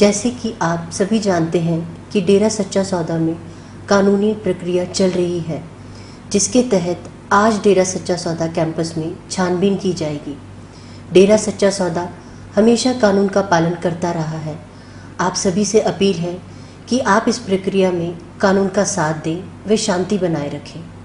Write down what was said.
जैसे कि आप सभी जानते हैं कि डेरा सच्चा सौदा में कानूनी प्रक्रिया चल रही है, जिसके तहत आज डेरा सच्चा सौदा कैंपस में छानबीन की जाएगी। डेरा सच्चा सौदा हमेशा कानून का पालन करता रहा है। आप सभी से अपील है कि आप इस प्रक्रिया में कानून का साथ दें, वे शांति बनाए रखें।